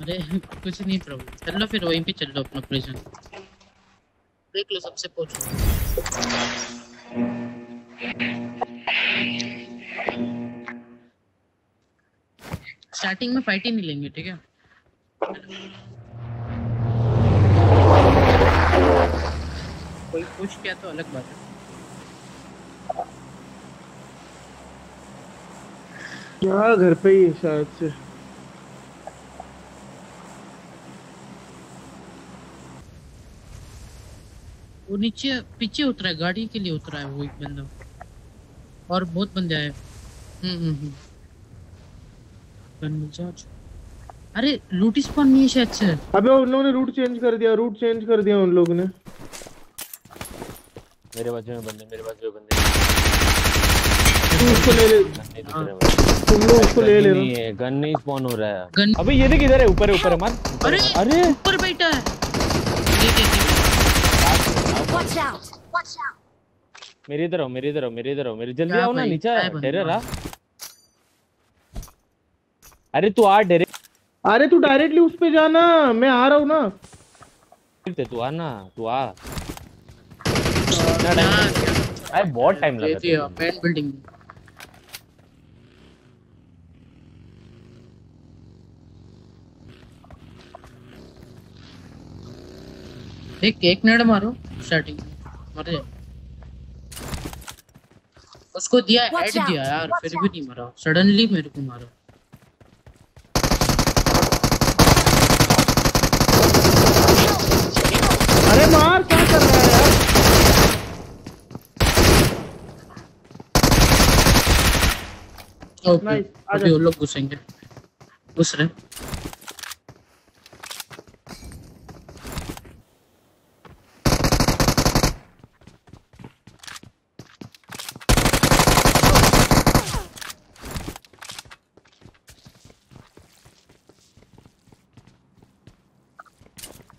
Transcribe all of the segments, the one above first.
अरे कुछ नहीं प्रभु चल लो फिर वहीं पे चल लो अपना प्रिजन देख लो सबसे पूछो स्टार्टिंग में फाइट ही नहीं लेंगे ठीक है कोई पुश किया तो अलग बात है क्या घर पे ही शायद से वो नीचे पीछे उतरा है गाड़ी के लिए उतरा है वो एक बंदा। और बहुत बंदे आए। हम्म हम्म हम्म। अरे लूटी स्पॉन नहीं है शायद से? अबे उन लोगों ने रूट चेंज कर दिया रूट चेंज कर दिया उन लोगों ने। मेरे बाजू में बंदे मेरे बाजू में बंदे। उसको ले ले। मुझे। तुम लोग उसको ले ले नहीं है गन नहीं स्पॉन हो रहा है। अबे ये देख इधर है ऊपर है ऊपर है मार अरे अरे। ऊपर बैठा है। Watch out! Watch out! मेरे इधर आओ मेरे इधर आओ मेरे इधर आओ मेरे जल्दी आओ ना नीचे? टेरर आ अरे तू आ डायरेक्ट अरे तू डायरेक्टली उस पे जाना मैं आ रहा हूँ ना तू आ ना तू आ देख। हाँ, अरे बहुत टाइम लगा दिया पेन बिल्डिंग एक एक मिनट मारो स्टार्टिंग मर। जाए उसको दिया हेड दिया यार फिर भी नहीं मरा। सडनली मेरे को मारा। अरे मार क्या कर रहा है यार? ओके अभी वो लोग घुसेंगे। घुस रहे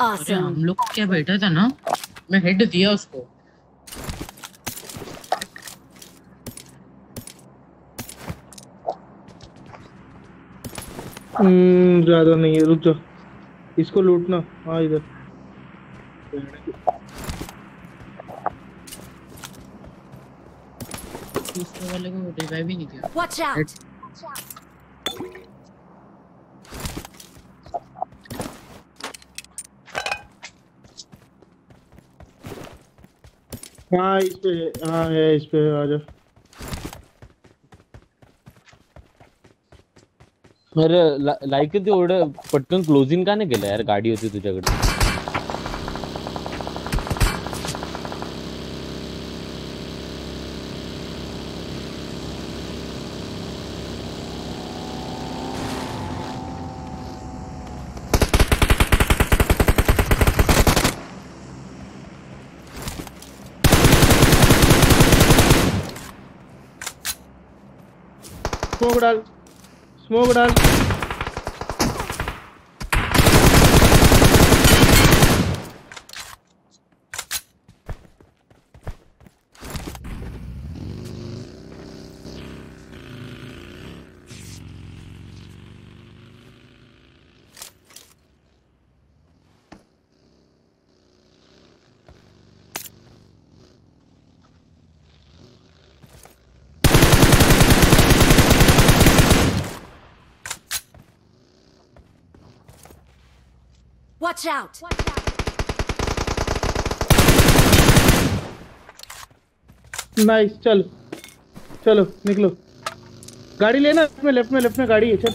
अरे हम लोग क्या बैठा था ना? मैं हेड दिया उसको। हम्म ज़्यादा नहीं है रुक जा। इसको लूटना। हाँ इधर। दूसरे वाले को रिवाइव ही नहीं किया। Watch out! हाँ इस पे हाँ है इस पे आजा अरे लाईक ते एवढं पटकन क्लोजिंग का नाही केलं यार, गाडी होती तुझ्याकडे ஸ்மோக் டால் ஸ்மோக் டால் Watch out! Watch out. Nice चल चलो, निकलो गाड़ी लेना लेफ़्ट में लेफ़्ट में लेफ़्ट में गाड़ी है, चल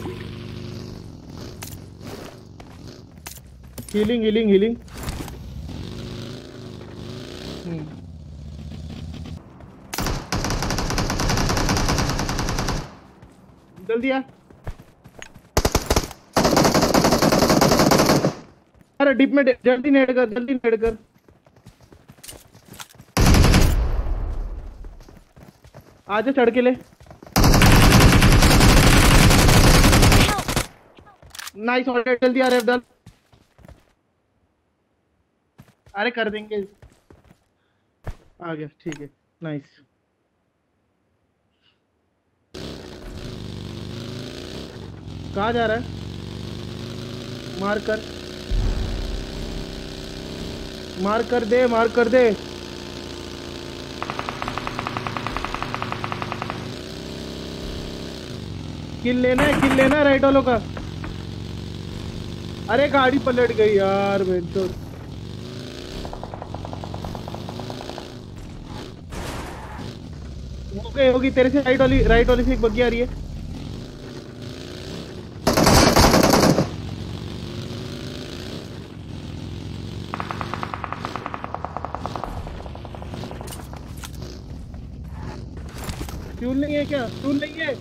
हीलिंग हीलिंग हीलिंग जल्दी आ अरे डिप में जल्दी नेट कर, जल्दी नेट कर। आजा चढ़ के ले। नाइस ऑर्डर जल्दी आ रहे अब्दुल। अरे कर देंगे। आ गया, ठीक है। नाइस कहाँ जा रहा है? मार कर। मार कर दे, मार कर दे। किल लेना है किल लेना है राइट वालों का। अरे गाड़ी पलट गई यार बेंचो हो गई होगी। तेरे से राइट वाली राइट वाली से एक बग्गी आ रही है। फ्यूल नहीं है क्या? फ्यूल नहीं है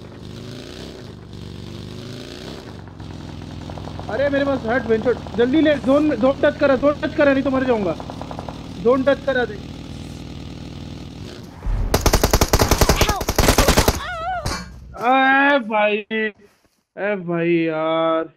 अरे, मेरे पास हट बेंचो जल्दी ले जोन जोन टच करा जोन टच करा, नहीं तो मर जाऊँगा। जोन टच करा दे। अरे भाई अरे भाई यार।